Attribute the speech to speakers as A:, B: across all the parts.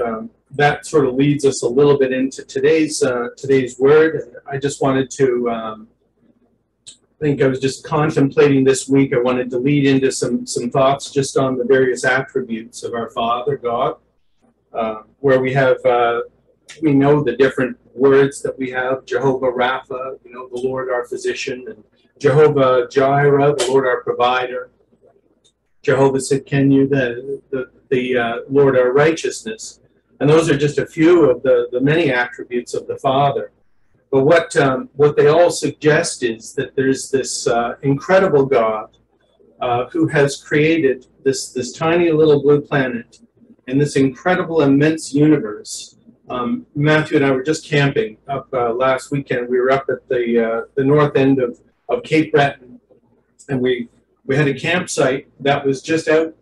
A: um, that sort of leads us a little bit into today's uh, today's word. I just wanted to. Um, I think I was just contemplating this week. I wanted to lead into some some thoughts just on the various attributes of our Father God, uh, where we have uh, we know the different words that we have: Jehovah Rapha, you know, the Lord our physician, and Jehovah Jireh, the Lord our provider. Jehovah Tsidkenu, the the, the uh, Lord our righteousness. And those are just a few of the, the many attributes of the Father. But what, um, what they all suggest is that there's this uh, incredible God uh, who has created this, this tiny little blue planet in this incredible, immense universe. Um, Matthew and I were just camping up uh, last weekend. We were up at the, uh, the north end of, of Cape Breton, and we, we had a campsite that was just out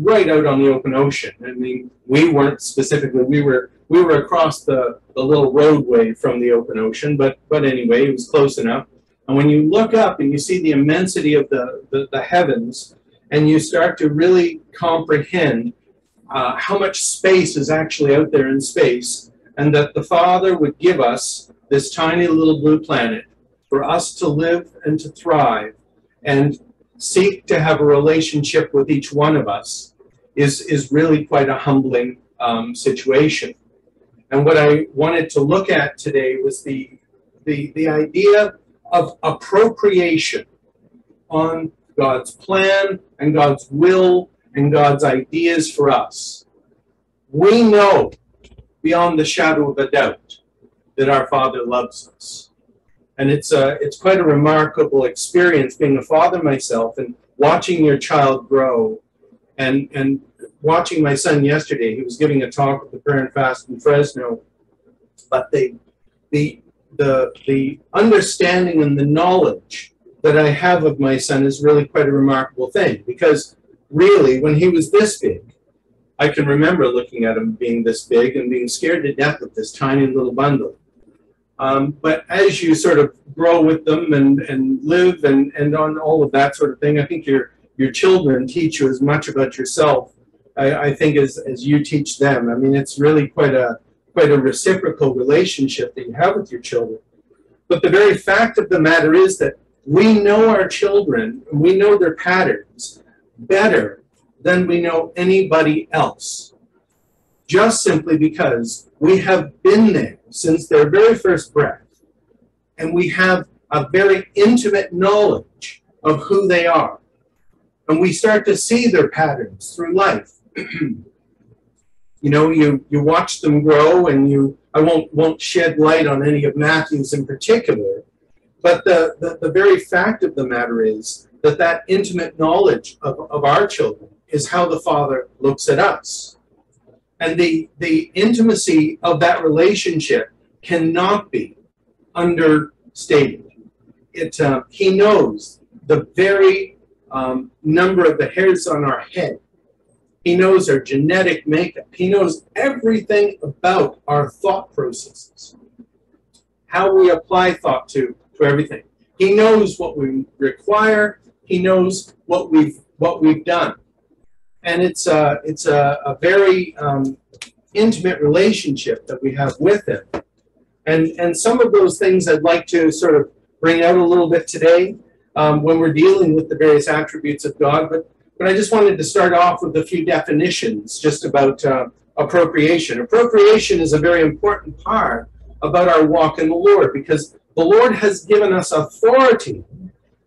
A: right out on the open ocean. I mean, we weren't specifically, we were we were across the, the little roadway from the open ocean, but but anyway, it was close enough. And when you look up and you see the immensity of the, the, the heavens, and you start to really comprehend uh, how much space is actually out there in space, and that the Father would give us this tiny little blue planet for us to live and to thrive. And seek to have a relationship with each one of us is, is really quite a humbling um, situation. And what I wanted to look at today was the, the, the idea of appropriation on God's plan and God's will and God's ideas for us. We know beyond the shadow of a doubt that our Father loves us and it's a uh, it's quite a remarkable experience being a father myself and watching your child grow. And and watching my son yesterday he was giving a talk at the prayer and fast in fresno but the the the the understanding and the knowledge that i have of my son is really quite a remarkable thing because really when he was this big i can remember looking at him being this big and being scared to death of this tiny little bundle um, but as you sort of grow with them and, and live and, and on all of that sort of thing, I think your your children teach you as much about yourself, I, I think, as, as you teach them. I mean, it's really quite a quite a reciprocal relationship that you have with your children. But the very fact of the matter is that we know our children, we know their patterns better than we know anybody else. Just simply because we have been there since their very first breath. And we have a very intimate knowledge of who they are. And we start to see their patterns through life. you know, you, you watch them grow and you, I won't, won't shed light on any of Matthew's in particular, but the, the, the very fact of the matter is that that intimate knowledge of, of our children is how the Father looks at us. And the, the intimacy of that relationship cannot be understated. It, uh, he knows the very um, number of the hairs on our head. He knows our genetic makeup. He knows everything about our thought processes, how we apply thought to, to everything. He knows what we require. He knows what we've what we've done and it's a it's a, a very um, intimate relationship that we have with him. And and some of those things I'd like to sort of bring out a little bit today um, when we're dealing with the various attributes of God. But but I just wanted to start off with a few definitions just about uh, appropriation. Appropriation is a very important part about our walk in the Lord because the Lord has given us authority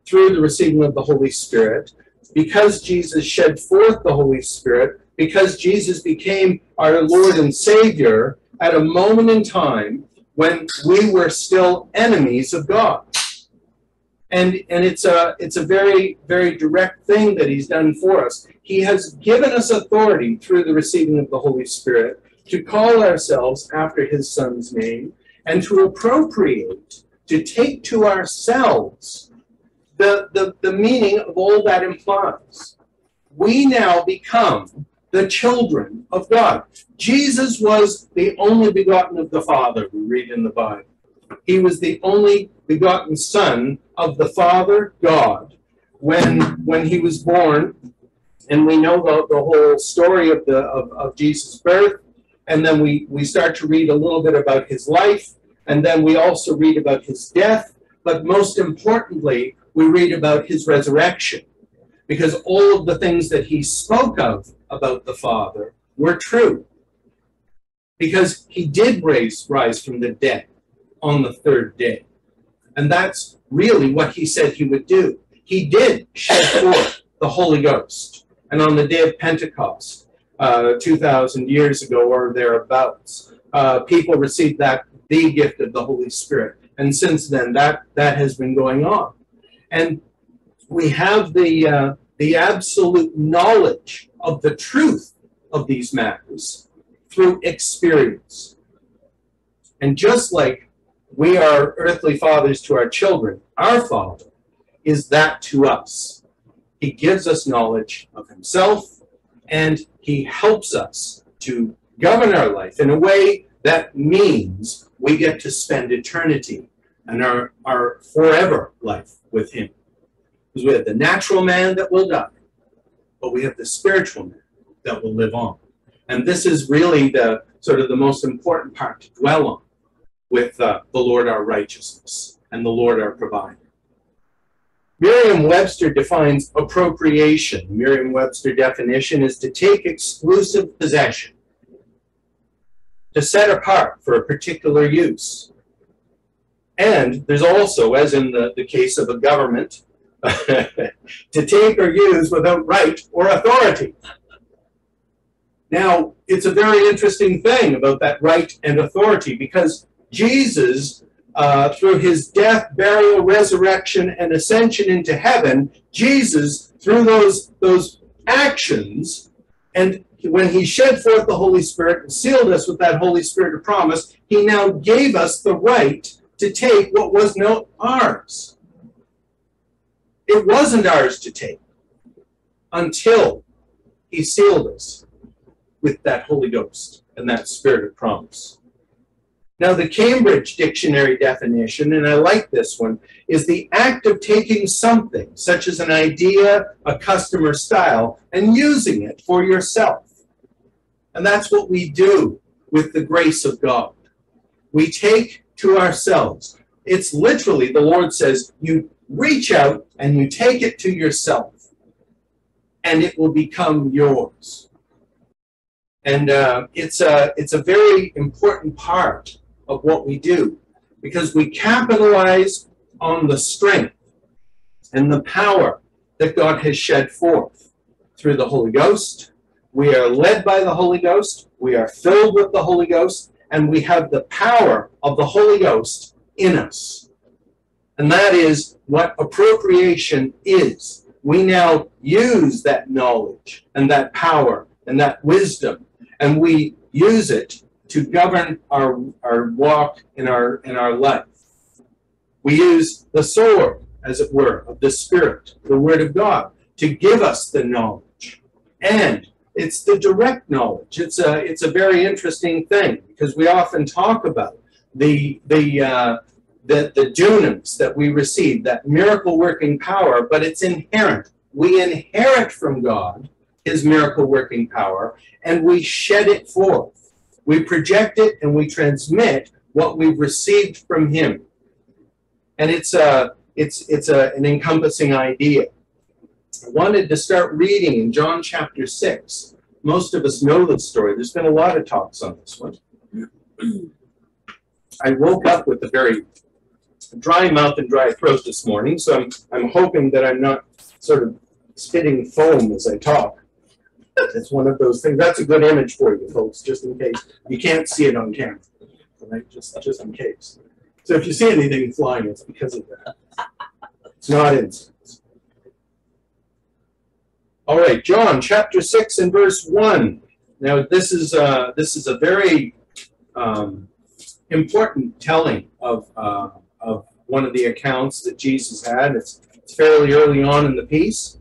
A: through the receiving of the Holy Spirit because Jesus shed forth the Holy Spirit, because Jesus became our Lord and Savior at a moment in time when we were still enemies of God. And, and it's a it's a very very direct thing that he's done for us. He has given us authority through the receiving of the Holy Spirit to call ourselves after his son's name and to appropriate, to take to ourselves the, the, the meaning of all that implies. We now become the children of God. Jesus was the only begotten of the Father, we read in the Bible. He was the only begotten Son of the Father God when, when he was born. And we know the, the whole story of, the, of, of Jesus' birth and then we, we start to read a little bit about his life, and then we also read about his death, but most importantly, we read about his resurrection. Because all of the things that he spoke of about the Father were true. Because he did raise, rise from the dead on the third day. And that's really what he said he would do. He did shed forth the Holy Ghost. And on the day of Pentecost, uh, 2,000 years ago or thereabouts, uh, people received that, the gift of the Holy Spirit. And since then, that, that has been going on. And we have the, uh, the absolute knowledge of the truth of these matters through experience. And just like we are earthly fathers to our children, our Father is that to us. He gives us knowledge of Himself and He helps us to govern our life in a way that means we get to spend eternity and our, our forever life with Him. Because we have the natural man that will die, but we have the spiritual man that will live on. And this is really the sort of the most important part to dwell on with uh, the Lord our righteousness and the Lord our provider. Merriam-Webster defines appropriation. Merriam-Webster definition is to take exclusive possession, to set apart for a particular use. And there's also, as in the, the case of a government, to take or use without right or authority. Now, it's a very interesting thing about that right and authority because Jesus uh, through his death, burial, resurrection, and ascension into heaven, Jesus, through those, those actions, and when he shed forth the Holy Spirit and sealed us with that Holy Spirit of promise, he now gave us the right to take what was not ours. It wasn't ours to take until he sealed us with that Holy Ghost and that Spirit of promise. Now, the Cambridge Dictionary definition, and I like this one, is the act of taking something, such as an idea, a customer style, and using it for yourself. And that's what we do with the grace of God. We take to ourselves. It's literally, the Lord says, you reach out and you take it to yourself, and it will become yours. And uh, it's, a, it's a very important part of what we do because we capitalize on the strength and the power that God has shed forth through the Holy Ghost. We are led by the Holy Ghost, we are filled with the Holy Ghost, and we have the power of the Holy Ghost in us. And that is what appropriation is. We now use that knowledge and that power and that wisdom, and we use it to govern our, our walk in our, in our life. We use the sword, as it were, of the Spirit, the Word of God, to give us the knowledge. And it's the direct knowledge. It's a, it's a very interesting thing because we often talk about the, the, uh, the, the dunamis that we receive, that miracle working power, but it's inherent. We inherit from God his miracle working power and we shed it forth. We project it and we transmit what we've received from him. And it's a it's it's a, an encompassing idea. I wanted to start reading in John chapter 6. Most of us know the story. There's been a lot of talks on this one. I woke up with a very dry mouth and dry throat this morning, so I'm, I'm hoping that I'm not sort of spitting foam as I talk. It's one of those things. That's a good image for you, folks, just in case. You can't see it on camera, right? Just, just in case. So if you see anything flying, it's because of that. It's not incense. All right, John chapter 6 and verse 1. Now, this is, uh, this is a very um, important telling of, uh, of one of the accounts that Jesus had. It's, it's fairly early on in the piece.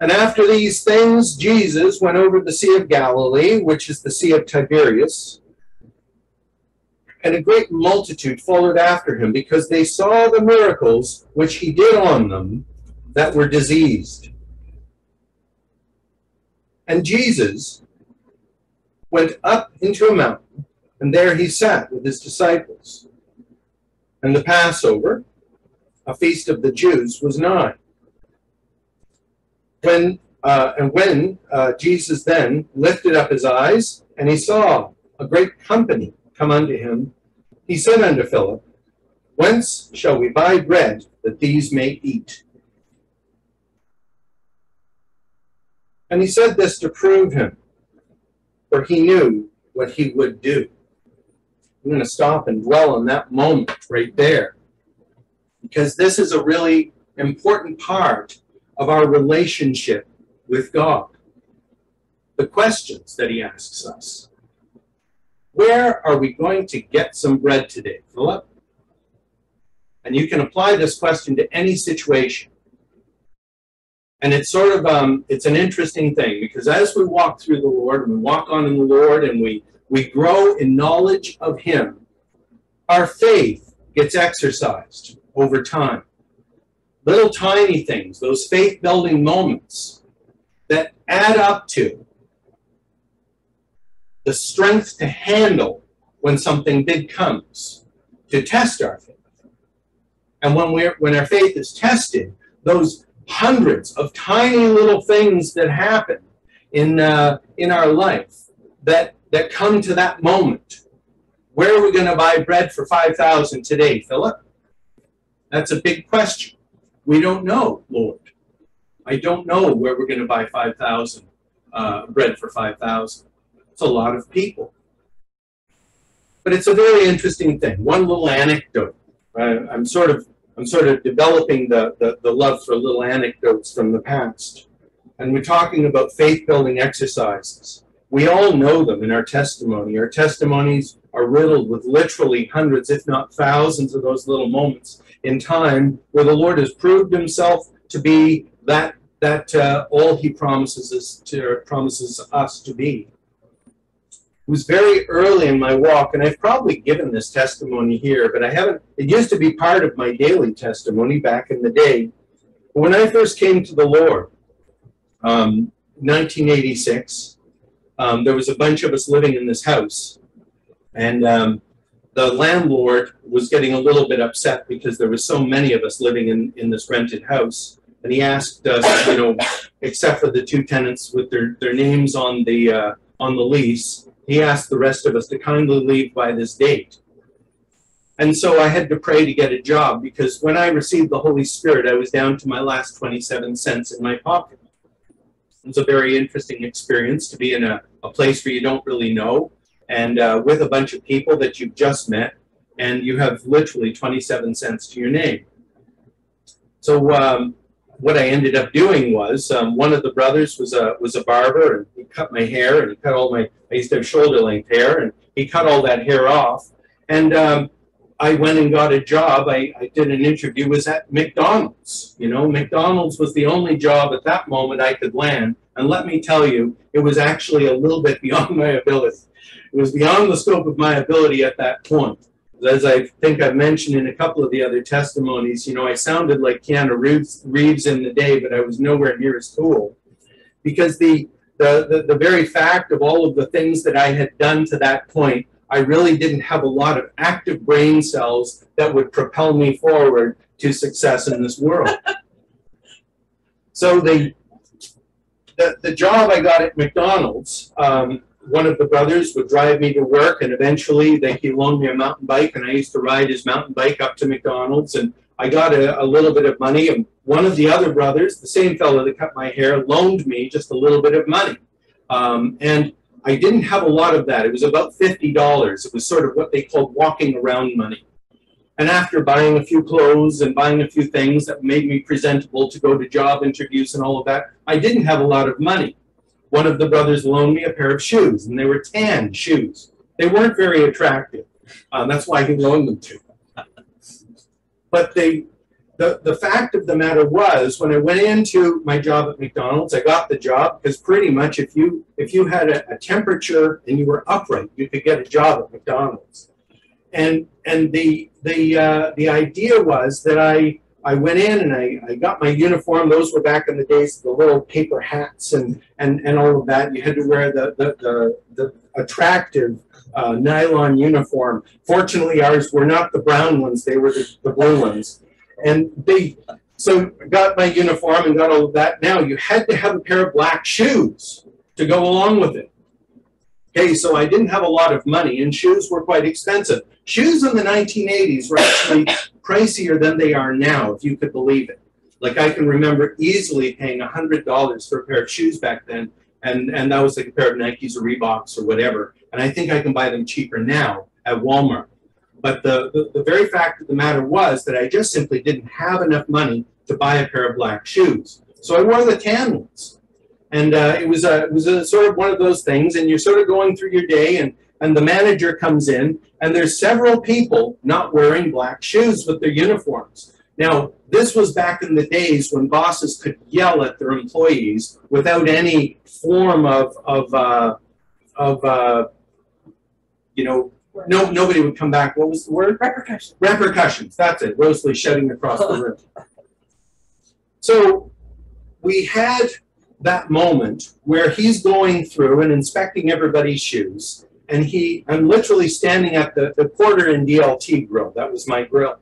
A: And after these things, Jesus went over the Sea of Galilee, which is the Sea of Tiberias. And a great multitude followed after him because they saw the miracles which he did on them that were diseased. And Jesus, went up into a mountain, and there he sat with his disciples. And the Passover, a feast of the Jews, was nigh. When uh, and when uh, Jesus then lifted up his eyes, and he saw a great company come unto him, he said unto Philip, Whence shall we buy bread that these may eat? And he said this to prove him, for he knew what he would do. I'm going to stop and dwell on that moment right there, because this is a really important part of our relationship with God. The questions that he asks us. Where are we going to get some bread today, Philip? And you can apply this question to any situation. And it's sort of um, it's an interesting thing because as we walk through the Lord and we walk on in the Lord and we we grow in knowledge of Him, our faith gets exercised over time. Little tiny things, those faith building moments that add up to the strength to handle when something big comes, to test our faith. And when we're when our faith is tested, those hundreds of tiny little things that happen in uh, in our life that that come to that moment. Where are we going to buy bread for five thousand today, Philip? That's a big question. We don't know, Lord. I don't know where we're going to buy 5,000 uh, bread for 5,000. It's a lot of people. But it's a very interesting thing. One little anecdote. I'm sort of I'm sort of developing the, the, the love for little anecdotes from the past. And we're talking about faith building exercises. We all know them in our testimony. Our testimonies are riddled with literally hundreds, if not thousands, of those little moments in time where the Lord has proved himself to be that that uh, all he promises us to promises us to be. It was very early in my walk, and I've probably given this testimony here, but I haven't. It used to be part of my daily testimony back in the day. When I first came to the Lord, um, 1986, um, there was a bunch of us living in this house, and um, the landlord was getting a little bit upset because there was so many of us living in, in this rented house and he asked us, you know, except for the two tenants with their, their names on the uh, on the lease, he asked the rest of us to kindly leave by this date. And so I had to pray to get a job because when I received the Holy Spirit, I was down to my last 27 cents in my pocket. It was a very interesting experience to be in a, a place where you don't really know and uh, with a bunch of people that you've just met, and you have literally 27 cents to your name. So um, what I ended up doing was um, one of the brothers was a was a barber and he cut my hair and he cut all my I used to have shoulder length hair and he cut all that hair off and um, I went and got a job. I, I did an interview was at McDonald's. You know, McDonald's was the only job at that moment I could land. And let me tell you, it was actually a little bit beyond my ability. It was beyond the scope of my ability at that point as I think I've mentioned in a couple of the other testimonies, you know, I sounded like Keanu Reeves, Reeves in the day, but I was nowhere near as cool. Because the, the, the, the very fact of all of the things that I had done to that point, I really didn't have a lot of active brain cells that would propel me forward to success in this world. so the, the, the job I got at McDonald's, um, one of the brothers would drive me to work, and eventually they, he loaned me a mountain bike, and I used to ride his mountain bike up to McDonald's, and I got a, a, little bit of money. And one of the other brothers, the same fellow that cut my hair, loaned me just a little bit of money. Um, and I didn't have a lot of that. It was about $50. It was sort of what they called walking around money. And after buying a few clothes and buying a few things that made me presentable to go to job interviews and all of that, I didn't have a lot of money one of the brothers loaned me a pair of shoes, and they were tan shoes. They weren't very attractive. Um, that's why he loaned them to me. But they, the, the fact of the matter was, when I went into my job at McDonald's, I got the job because pretty much if you if you had a, a temperature and you were upright, you could get a job at McDonald's. And and the the uh, the idea was that I I went in and I, I got my uniform. Those were back in the days, of the little paper hats and, and, and all of that. You had to wear the, the, the, the attractive uh, nylon uniform. Fortunately, ours were not the brown ones, they were the, the blue ones. And they, so got my uniform and got all of that. Now you had to have a pair of black shoes to go along with it. Okay, so I didn't have a lot of money and shoes were quite expensive. Shoes in the 1980s were actually pricier than they are now, if you could believe it. Like I can remember easily paying $100 for a pair of shoes back then, and, and that was like a pair of Nikes or Reeboks or whatever. And I think I can buy them cheaper now at Walmart. But the, the, the very fact of the matter was that I just simply didn't have enough money to buy a pair of black shoes. So I wore the tan ones. And uh, it was a it was a sort of one of those things, and you're sort of going through your day, and and the manager comes in, and there's several people not wearing black shoes with their uniforms. Now, this was back in the days when bosses could yell at their employees without any form of of uh, of uh, you know no nobody would come back. What was the word?
B: Repercussions.
A: Repercussions. That's it. Rosalie shutting across the room. So we had that moment where he's going through and inspecting everybody's shoes. And he, I'm literally standing at the, the quarter in DLT grill. That was my grill.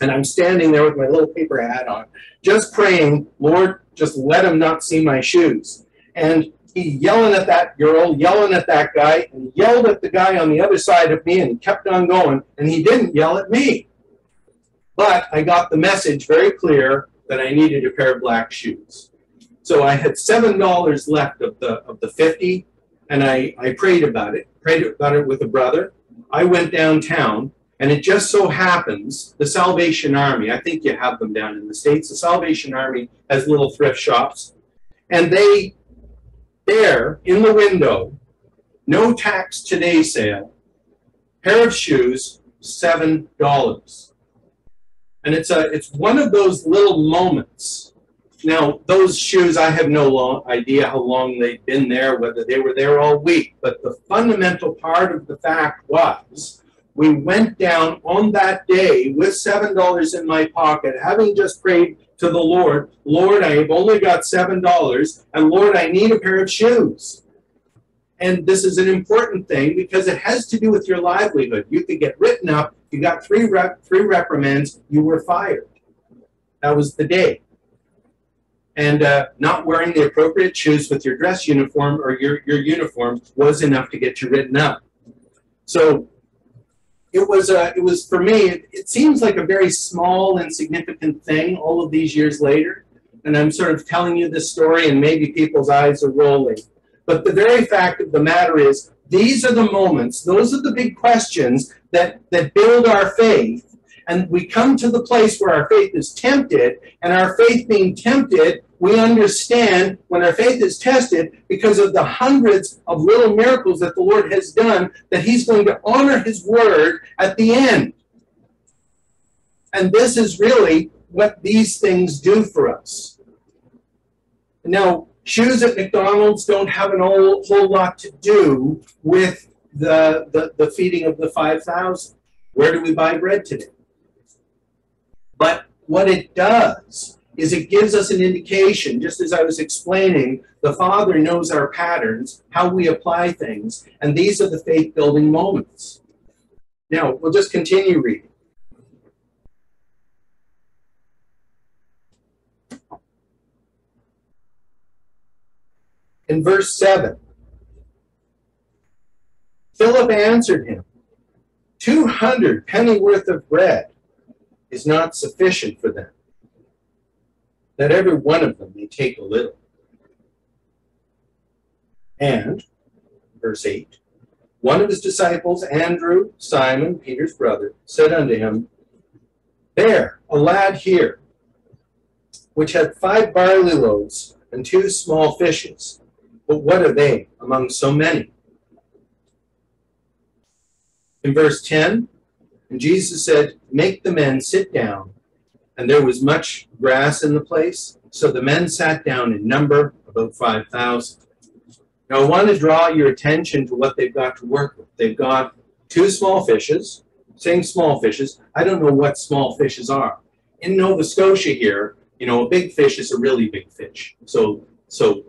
A: And I'm standing there with my little paper hat on, just praying, Lord, just let him not see my shoes. And he yelling at that girl, yelling at that guy, and yelled at the guy on the other side of me, and kept on going, and he didn't yell at me. But I got the message very clear that I needed a pair of black shoes. So I had seven dollars left of the of the fifty, and I, I prayed about it, prayed about it with a brother. I went downtown, and it just so happens the Salvation Army, I think you have them down in the States, the Salvation Army has little thrift shops, and they there in the window, no tax today sale, pair of shoes, seven dollars. And it's a it's one of those little moments now, those shoes, I have no long idea how long they've been there, whether they were there all week. But the fundamental part of the fact was we went down on that day with $7 in my pocket, having just prayed to the Lord, Lord, I have only got $7, and Lord, I need a pair of shoes. And this is an important thing because it has to do with your livelihood. You could get written up, you got three, rep- three reprimands, you were fired. That was the day and uh, not wearing the appropriate shoes with your dress uniform or your, your uniform was enough to get you written up. So it was, uh, it was for me, it, it seems like a very small, and significant thing all of these years later. And I'm sort of telling you this story, and maybe people's eyes are rolling. But the very fact of the matter is, these are the moments, those are the big questions that, that build our faith and we come to the place where our faith is tempted, and our faith being tempted, we understand when our faith is tested because of the hundreds of little miracles that the Lord has done, that He's going to honor His word at the end. And this is really what these things do for us. Now, shoes at McDonald's don't have a whole, lot to do with the, the, the feeding of the 5,000. Where do we buy bread today? But what it does is it gives us an indication, just as I was explaining, the Father knows our patterns, how we apply things, and these are the faith building moments. Now, we'll just continue reading. In verse 7, Philip answered him, 200 penny worth of bread is not sufficient for them, that every one of them may take a little. And, verse 8, one of his disciples, Andrew, Simon, Peter's brother, said unto him, There, a lad here, which had five barley loaves and two small fishes. But what are they among so many? In verse 10, and Jesus said, Make the men sit down. And there was much grass in the place. So the men sat down in number, about 5,000. Now I want to draw your attention to what they've got to work with. They've got two small fishes, saying small fishes. I don't know what small fishes are. in Nova Scotia here, you know, a big fish is a really big fish. So, so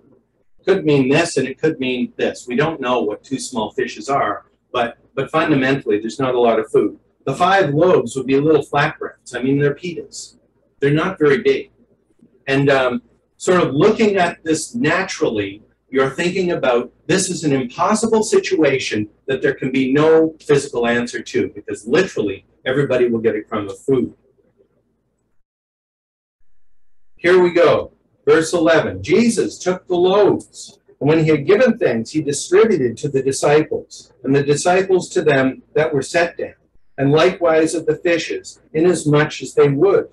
A: could mean this and it could mean this. We don't know what two small fishes are, but but fundamentally, there's not a lot of food. The five loaves would be a little flatbreads. I mean, they're pitas. They're not very big. And um, sort of looking at this naturally, you're thinking about this is an impossible situation that there can be no physical answer to because literally everybody will get a crumb of food. Here we go. Verse 11 Jesus took the loaves, and when he had given thanks, he distributed to the disciples, and the disciples to them that were set down, and likewise of the fishes, inasmuch as they would.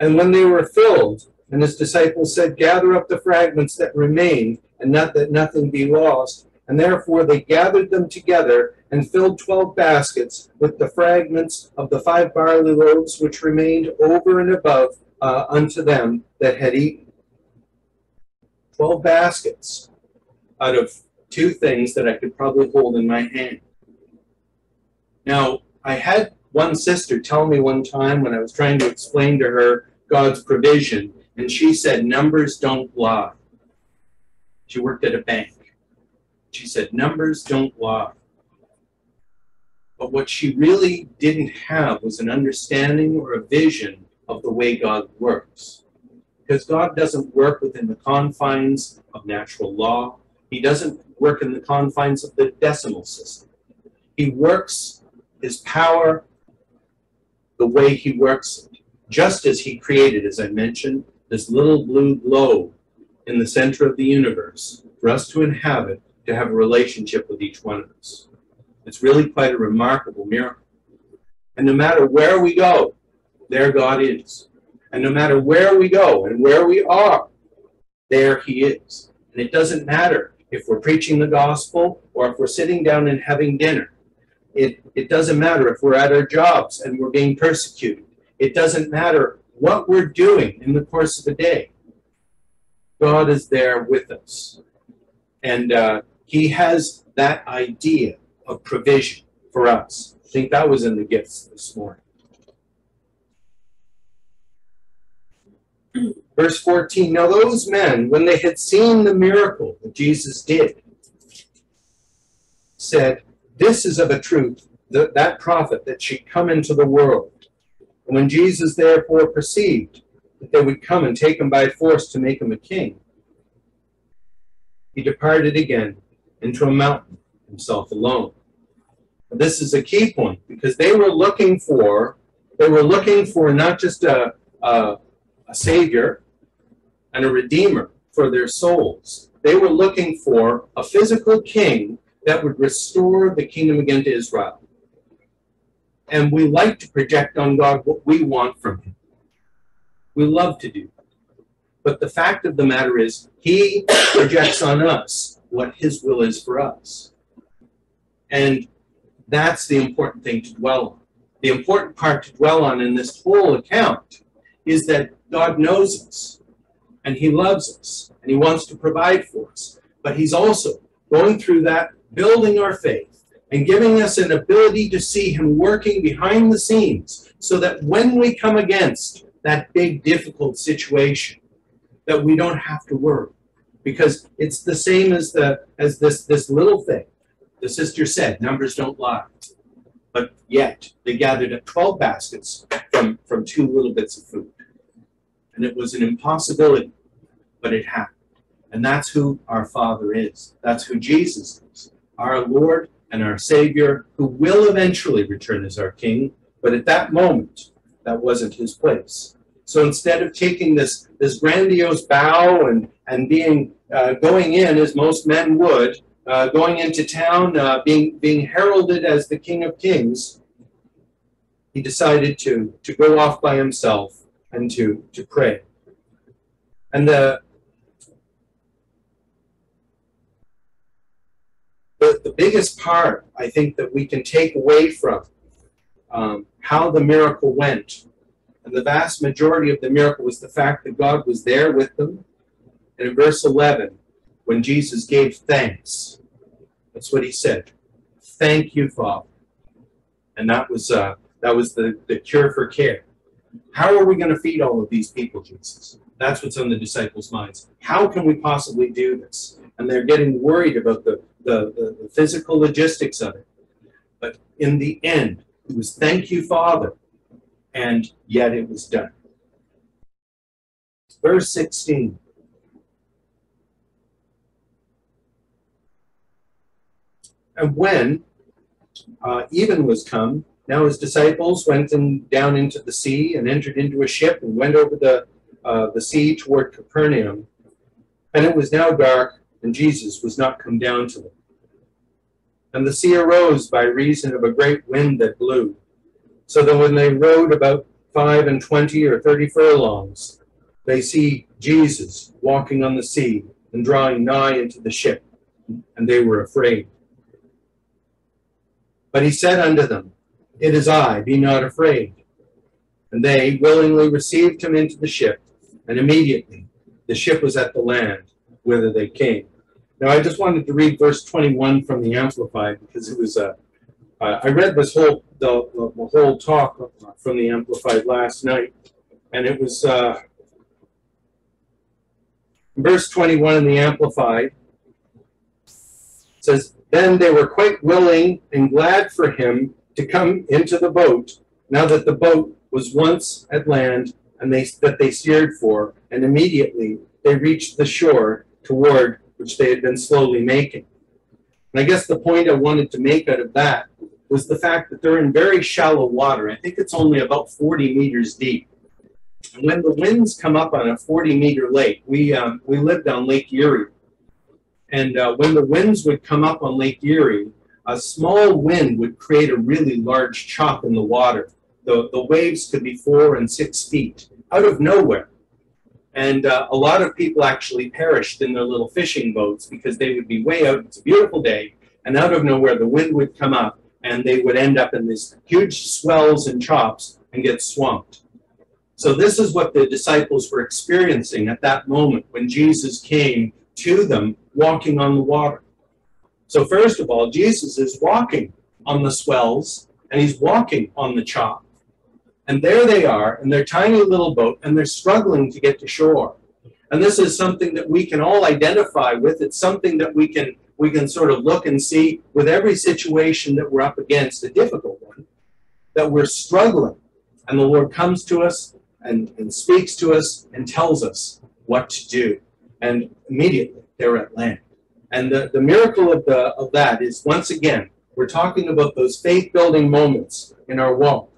A: And when they were filled, and his disciples said, Gather up the fragments that remain, and not that nothing be lost. And therefore they gathered them together and filled twelve baskets with the fragments of the five barley loaves which remained over and above uh, unto them that had eaten. 12 baskets out of two things that I could probably hold in my hand. Now, I had one sister tell me one time when I was trying to explain to her God's provision, and she said, Numbers don't lie. She worked at a bank. She said, Numbers don't lie. But what she really didn't have was an understanding or a vision of the way God works. Because God doesn't work within the confines of natural law, He doesn't work in the confines of the decimal system. He works His power the way He works, just as He created, as I mentioned, this little blue globe in the center of the universe for us to inhabit, to have a relationship with each one of us. It's really quite a remarkable miracle. And no matter where we go, there God is. And no matter where we go and where we are, there He is. And it doesn't matter if we're preaching the gospel or if we're sitting down and having dinner. It, it doesn't matter if we're at our jobs and we're being persecuted. It doesn't matter what we're doing in the course of the day. God is there with us. And uh, He has that idea of provision for us. I think that was in the gifts this morning. Verse 14 Now those men, when they had seen the miracle that Jesus did, said, This is of a truth that, that prophet that should come into the world. And when Jesus therefore perceived that they would come and take him by force to make him a king, he departed again into a mountain, himself alone. This is a key point because they were looking for, they were looking for not just a, a a savior and a redeemer for their souls. They were looking for a physical king that would restore the kingdom again to Israel. And we like to project on God what we want from him. We love to do that. But the fact of the matter is, he projects on us what his will is for us. And that's the important thing to dwell on. The important part to dwell on in this whole account is that God knows us and He loves us and He wants to provide for us. But He's also going through that, building our faith and giving us an ability to see Him working behind the scenes so that when we come against that big, difficult situation, that we don't have to worry. Because it's the same as the as this this little thing. The sister said, numbers don't lie. But yet they gathered up 12 baskets from, from two little bits of food and it was an impossibility, but it happened. And that's who our Father is. That's who Jesus is, our Lord and our Savior, who will eventually return as our King. But at that moment, that wasn't his place. So instead of taking this, this grandiose bow and, and being uh, going in as most men would, uh, going into town, uh, being, being heralded as the King of Kings, he decided to, to go off by himself and to, to pray. And the, the, the biggest part, I think, that we can take away from um, how the miracle went, and the vast majority of the miracle was the fact that God was there with them. And in verse 11, when Jesus gave thanks, that's what he said. Thank you, Father. And that was uh, that was the, the cure for care How are we going to feed all of these people, Jesus? That's what's on the disciples' minds. How can we possibly do this? And they're getting worried about the, the, the, the physical logistics of it. But in the end, it was thank you, Father, and yet it was done. Verse 16. And when uh, even was come, now his disciples went in, down into the sea and entered into a ship and went over the, uh, the sea toward Capernaum. And it was now dark, and Jesus was not come down to them. And the sea arose by reason of a great wind that blew, so that when they rowed about five and twenty or thirty furlongs, they see Jesus walking on the sea and drawing nigh into the ship, and they were afraid. But he said unto them, It is I, be not afraid. And they willingly received him into the ship, and immediately the ship was at the land whither they came. Now, I just wanted to read verse 21 from the Amplified because it was a. Uh, I read this whole the, the, the, whole talk from the Amplified last night, and it was uh, verse 21 in the Amplified says, then they were quite willing and glad for him to come into the boat, now that the boat was once at land and they that they steered for, and immediately they reached the shore toward which they had been slowly making. And I guess the point I wanted to make out of that was the fact that they're in very shallow water. I think it's only about 40 meters deep. And when the winds come up on a 40 meter lake, we, um, we lived on Lake Erie and uh, when the winds would come up on Lake Erie, a small wind would create a really large chop in the water. The, the waves could be four and six feet out of nowhere. And uh, a lot of people actually perished in their little fishing boats because they would be way out. It's a beautiful day, and out of nowhere, the wind would come up, and they would end up in these huge swells and chops and get swamped. So, this is what the disciples were experiencing at that moment when Jesus came to them walking on the water. So, first of all, Jesus is walking on the swells and he's walking on the chop. And there they are in their tiny little boat and they're struggling to get to shore. And this is something that we can all identify with. It's something that we can we can sort of look and see with every situation that we're up against, a difficult one, that we're struggling. And the Lord comes to us and, and speaks to us and tells us what to do and immediately they're at land. And the, the miracle of, the, of that is, once again, we're talking about those faith building moments in our walk.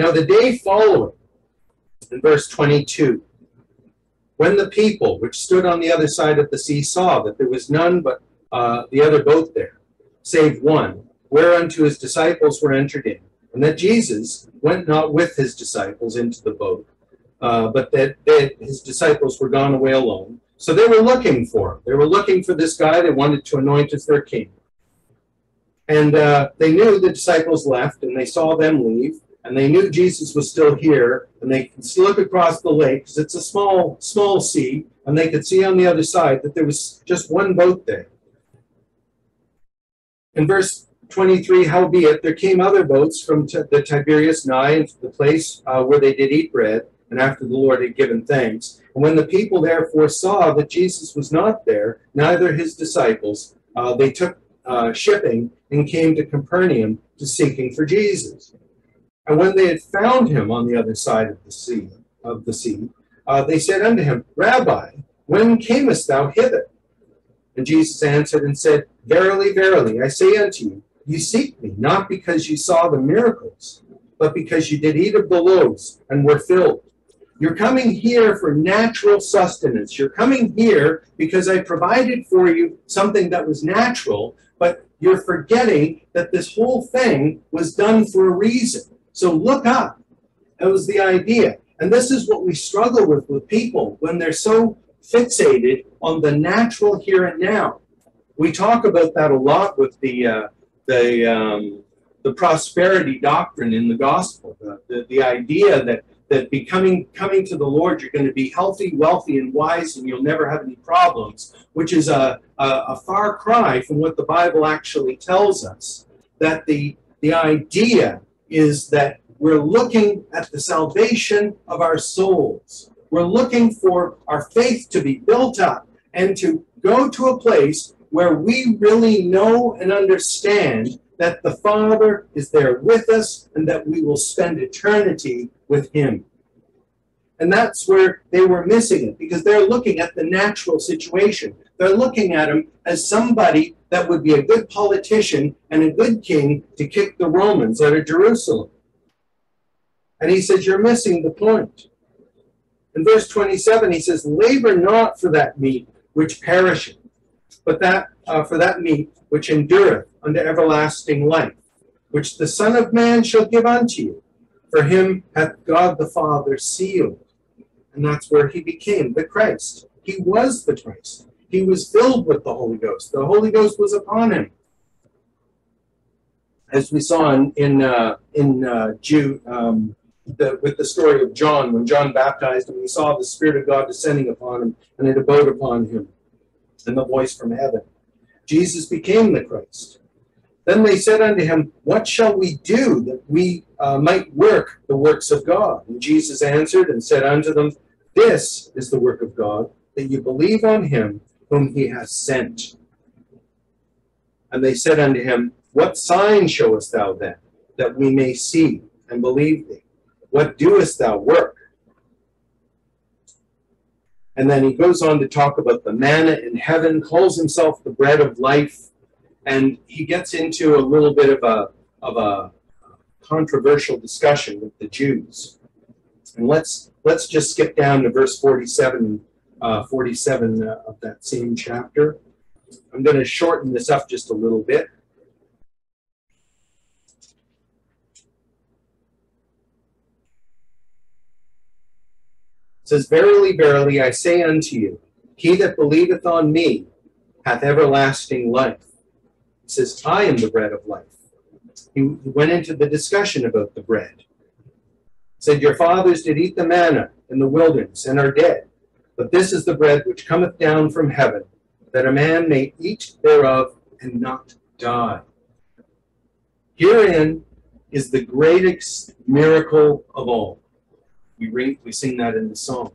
A: Now, the day following, in verse 22, when the people which stood on the other side of the sea saw that there was none but uh, the other boat there, save one, whereunto his disciples were entered in, and that Jesus went not with his disciples into the boat, uh, but that, that his disciples were gone away alone. So they were looking for him. They were looking for this guy they wanted to anoint as their king. And uh, they knew the disciples left, and they saw them leave, and they knew Jesus was still here, and they could look across the lake because it's a small, small sea, and they could see on the other side that there was just one boat there. In verse 23, howbeit there came other boats from the Tiberias nigh into the place uh, where they did eat bread, and after the Lord had given thanks. And when the people therefore saw that Jesus was not there, neither his disciples, uh, they took uh, shipping and came to Capernaum to seeking for Jesus. And when they had found him on the other side of the sea, of the sea, uh, they said unto him, Rabbi, when camest thou hither? And Jesus answered and said, Verily, verily, I say unto you, you seek me, not because you saw the miracles, but because you did eat of the loaves and were filled. You're coming here for natural sustenance. You're coming here because I provided for you something that was natural, but you're forgetting that this whole thing was done for a reason. So look up. That was the idea. And this is what we struggle with with people when they're so fixated on the natural here and now. We talk about that a lot with the uh, the um, the prosperity doctrine in the gospel, the, the, the idea that that becoming coming to the Lord, you're going to be healthy, wealthy, and wise, and you'll never have any problems, which is a, a, a far cry from what the Bible actually tells us. That the the idea is that we're looking at the salvation of our souls. We're looking for our faith to be built up and to go to a place where we really know and understand that the Father is there with us and that we will spend eternity with Him. And that's where they were missing it because they're looking at the natural situation. They're looking at him as somebody that would be a good politician and a good king to kick the Romans out of Jerusalem. And he says, You're missing the point. In verse 27, he says, Labor not for that meat which perisheth, but that uh, for that meat which endureth unto everlasting life, which the Son of Man shall give unto you. For him hath God the Father sealed. And that's where he became the Christ. He was the Christ. He was filled with the Holy Ghost. The Holy Ghost was upon him. As we saw in in, uh, in uh, Jude, um, the, with the story of John, when John baptized him, he saw the Spirit of God descending upon him, and it abode upon him, and the voice from heaven. Jesus became the Christ. Then they said unto him, What shall we do that we uh, might work the works of God? And Jesus answered and said unto them, This is the work of God, that you believe on him whom he has sent. And they said unto him, What sign showest thou then, that we may see and believe thee? What doest thou work? And then he goes on to talk about the manna in heaven, calls himself the bread of life, and he gets into a little bit of a of a controversial discussion with the Jews. And let's let's just skip down to verse 47, uh, 47 uh, of that same chapter. I'm going to shorten this up just a little bit. It says, Verily, verily, I say unto you, he that believeth on me hath everlasting life. It says, I am the bread of life. He went into the discussion about the bread. He said, Your fathers did eat the manna in the wilderness and are dead. But this is the bread which cometh down from heaven, that a man may eat thereof and not die. Herein is the greatest miracle of all. We, we sing that in the song.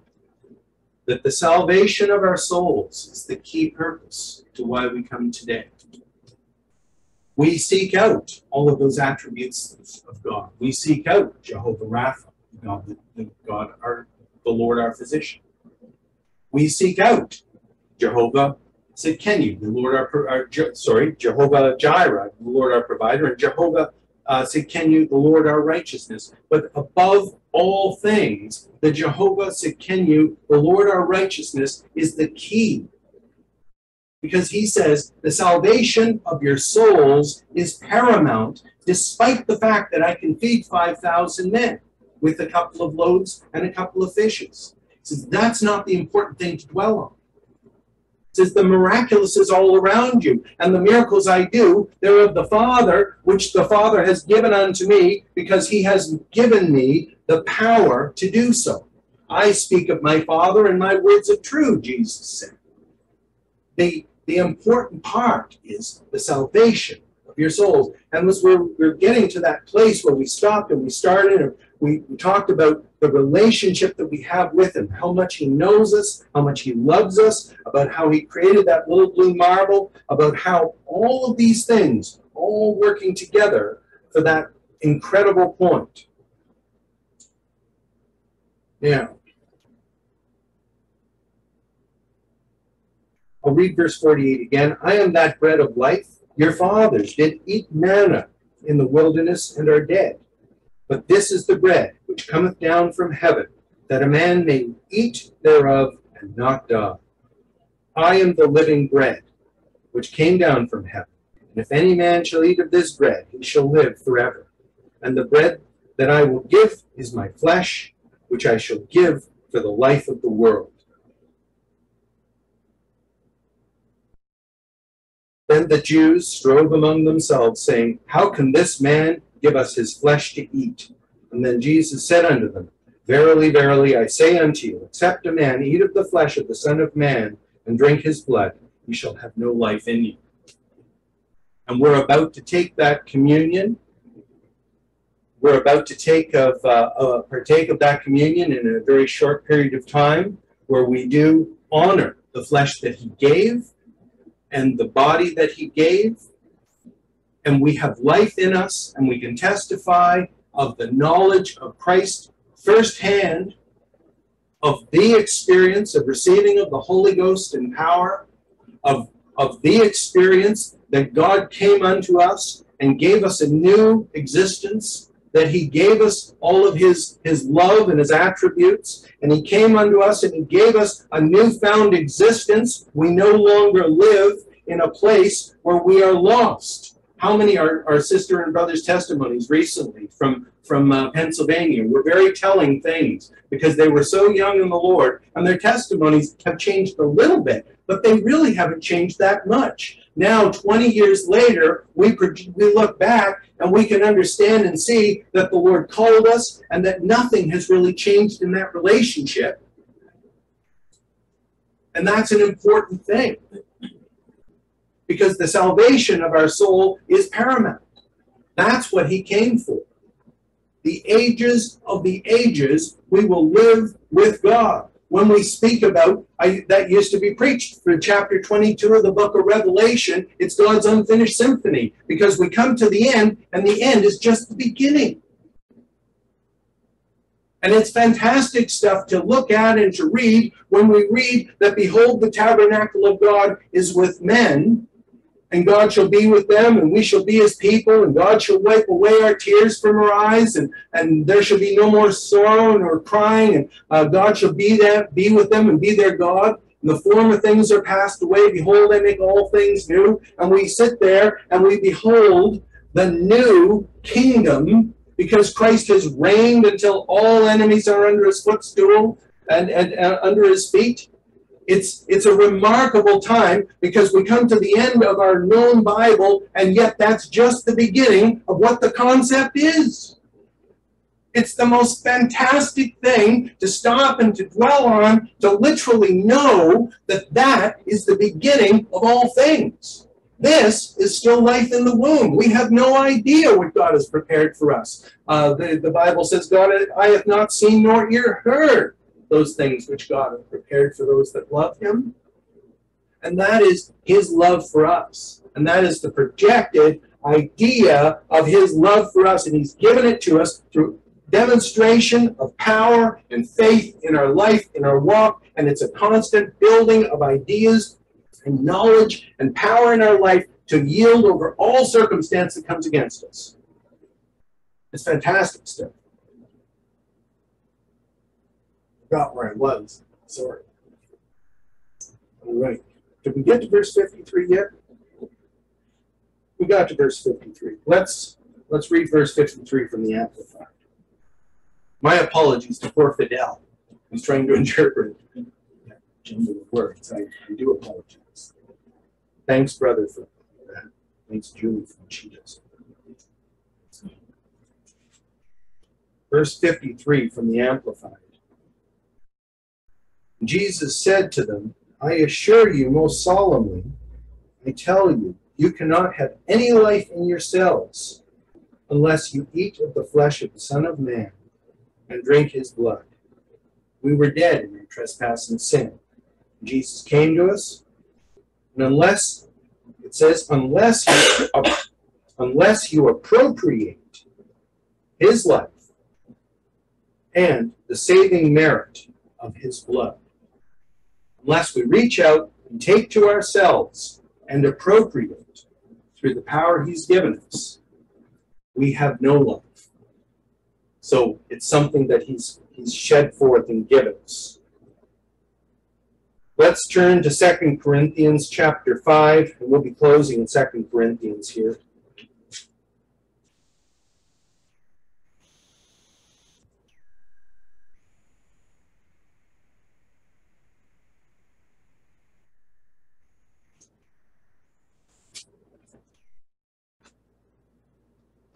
A: That the salvation of our souls is the key purpose to why we come today. We seek out all of those attributes of God. We seek out Jehovah Rapha, God, the, the God, our, the Lord, our physician. We seek out. Jehovah Tsidkenu, the Lord, our, our sorry, Jehovah Jireh, the Lord, our provider, and Jehovah uh, Tsidkenu, the Lord, our righteousness. But above all things, the Jehovah Tsidkenu, the Lord, our righteousness, is the key. Because he says the salvation of your souls is paramount, despite the fact that I can feed 5,000 men with a couple of loaves and a couple of fishes. Says that's not the important thing to dwell on. He says the miraculous is all around you, and the miracles I do, they're of the Father, which the Father has given unto me, because he has given me the power to do so. I speak of my Father, and my words are true, Jesus said. The the important part is the salvation of your souls. And as we're, we're getting to that place where we stopped and we started and we, we talked about the relationship that we have with him, how much he knows us, how much he loves us, about how he created that little blue marble, about how all of these things all working together for that incredible point. Now, I'll read verse 48 again. I am that bread of life. Your fathers did eat manna in the wilderness and are dead. But this is the bread which cometh down from heaven, that a man may eat thereof and not die. I am the living bread which came down from heaven. And if any man shall eat of this bread, he shall live forever. And the bread that I will give is my flesh, which I shall give for the life of the world. Then the Jews strove among themselves, saying, How can this man give us his flesh to eat? And then Jesus said unto them, Verily, verily, I say unto you, except a man eat of the flesh of the Son of Man and drink his blood, he shall have no life in you. And we're about to take that communion. we're about to take of uh, uh, partake of that communion in a very short period of time, where we do honor the flesh that He gave and the body that He gave, and we have life in us, and we can testify of the knowledge of Christ firsthand, of the experience of receiving of the Holy Ghost in power, of, of the experience that God came unto us and gave us a new existence, that He gave us all of His, His love and His attributes, and He came unto us and He gave us a newfound existence. We no longer live in a place where we are lost how many are our sister and brother's testimonies recently from from uh, Pennsylvania were very telling things because they were so young in the Lord, and their testimonies have changed a little bit, but they really haven't changed that much. Now, 20 years later, we, we look back and we can understand and see that the Lord called us and that nothing has really changed in that relationship. And that's an important thing because the salvation of our soul is paramount. That's what he came for. The ages of the ages, we will live with God. When we speak about, I, that used to be preached for chapter 22 of the book of Revelation, it's God's unfinished symphony because we come to the end and the end is just the beginning. And it's fantastic stuff to look at and to read when we read that, behold, the tabernacle of God is with men, and God shall be with them, and we shall be his people, and God shall wipe away our tears from our eyes, and, and there shall be no more sorrow nor crying, and uh, God shall be them, be with them and be their God. And the former things are passed away. Behold, I make all things new. And we sit there and we behold the new kingdom because Christ has reigned until all enemies are under his footstool and, and, and under his feet. It's, it's a remarkable time because we come to the end of our known Bible, and yet that's just the beginning of what the concept is. It's the most fantastic thing to stop and to dwell on, to literally know that that is the beginning of all things. This is still life in the womb. We have no idea what God has prepared for us. Uh, the, the Bible says, God, eye have not seen nor ear heard those things which God has prepared for those that love Him. And that is His love for us. And that is the projected idea of His love for us. And He's given it to us through demonstration of power and faith in our life, in our walk. And it's a constant building of ideas and knowledge and power in our life to yield over all circumstance that comes against us. It's fantastic stuff forgot where I was. Sorry. All right. Did we get to verse 53 yet? We got to verse 53. Let's let's read verse 53 from the Amplified. My apologies to poor Fidel, who's trying to interpret genuine words. I, I do apologize. Thanks, brother, for that. Thanks, Julie, for what she does. Verse 53 from the Amplified. Jesus said to them, I assure you most solemnly, I tell you, you cannot have any life in yourselves unless you eat of the flesh of the Son of Man and drink his blood. We were dead in our trespass and sin. Jesus came to us, and unless, it says, unless you, unless you appropriate his life and the saving merit of his blood, unless we reach out and take to ourselves and appropriate through the power He's given us, we have no life. So it's something that He's He's shed forth and given us. Let's turn to Second Corinthians chapter 5, and we'll be closing in Second Corinthians here.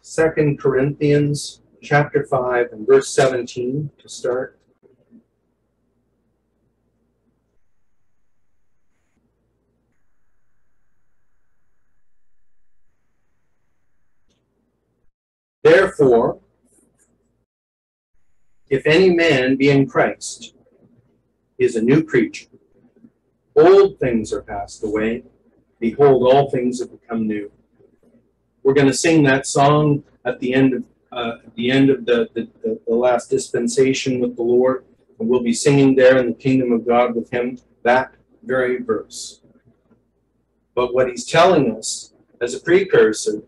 A: Second Corinthians chapter 5 and verse 17 to start. Therefore, If any man be in Christ, is a new creature. Old things are passed away. Behold, all things have become new. We're going to sing that song at the end of uh, the end of the, the, the, the last dispensation with the Lord. And we'll be singing there in the kingdom of God with him that very verse. But what he's telling us as a precursor,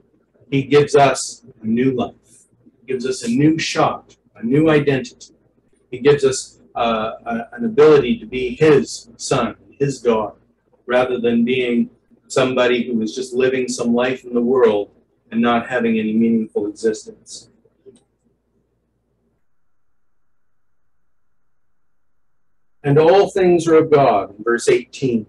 A: he gives us a new life, he gives us a new shot, a new identity. He gives us uh, a, an ability to be his son, his daughter, rather than being somebody who is just living some life in the world and not having any meaningful existence. And all things are of God, verse 18,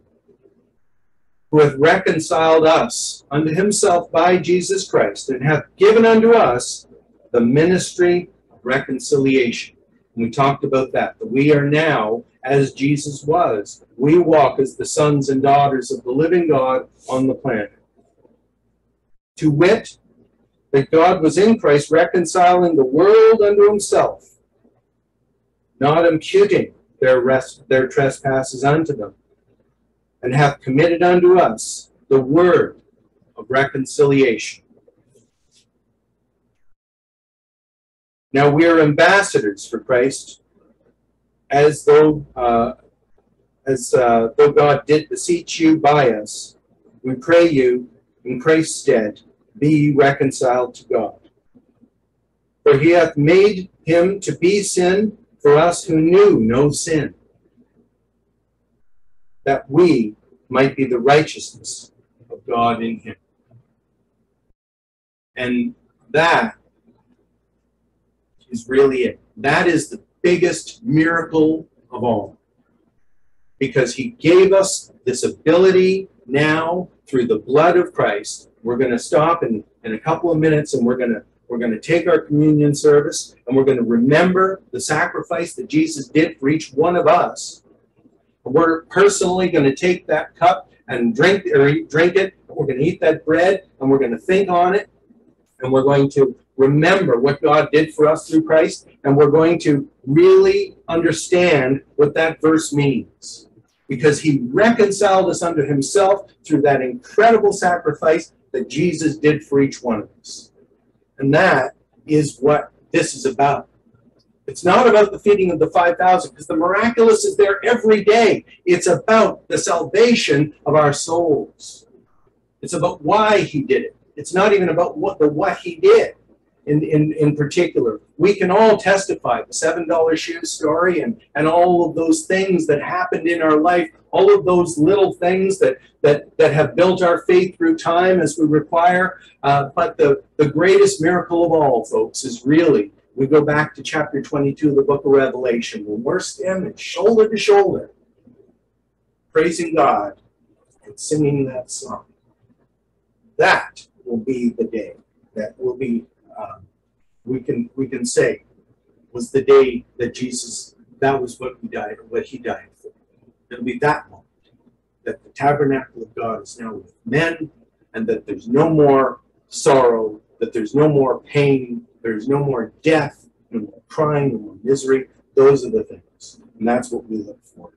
A: who hath reconciled us unto himself by Jesus Christ, and hath given unto us the ministry of reconciliation. And we talked about that, that we are now as Jesus was. We walk as the sons and daughters of the living God on the planet. To wit, that God was in Christ reconciling the world unto himself, not imputing their, rest, their trespasses unto them, and hath committed unto us the word of reconciliation. Now we are ambassadors for Christ, as though uh, as uh, though God did beseech you by us. We pray you in Christ's stead, be reconciled to God. For he hath made him to be sin for us who knew no sin, that we might be the righteousness of God in him. And that is really it. That is the biggest miracle of all. Because he gave us this ability now through the blood of Christ. We're going to stop in, in a couple of minutes and we're going to we're going to take our communion service and we're going to remember the sacrifice that Jesus did for each one of us. We're personally going to take that cup and drink or eat, drink it. We're going to eat that bread and we're going to think on it and we're going to remember what God did for us through Christ and we're going to really understand what that verse means because he reconciled us unto himself through that incredible sacrifice that Jesus did for each one of us. And that is what this is about. It's not about the feeding of the 5,000 because the miraculous is there every day. It's about the salvation of our souls. It's about why he did it. It's not even about what the what he did in, in, in particular. We can all testify the $7 shoe story and, and all of those things that happened in our life, all of those little things that, that, that have built our faith through time as we require. Uh, but the, the greatest miracle of all, folks, is really, we go back to chapter 22 of the book of Revelation, when we're standing shoulder to shoulder, praising God and singing that song. That will be the day. That will be we can we can say was the day that Jesus that was what he died what he died for. It'll be that moment that the tabernacle of God is now with men, and that there's no more sorrow, that there's no more pain, there's no more death, no more crying, no more misery. Those are the things, and that's what we look for.